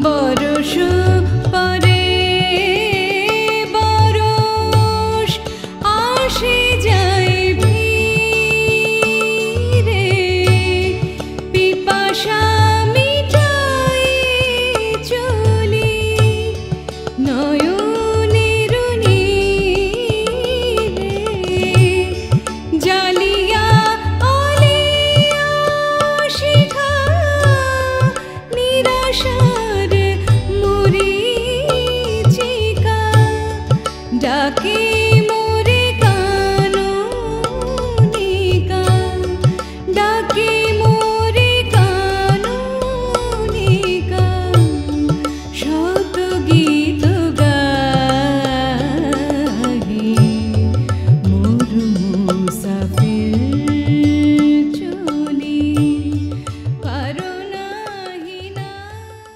বড় ডাকে